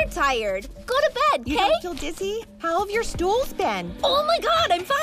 you're tired. Go to bed, You don't feel dizzy? How have your stools been? Oh my god, I'm fine!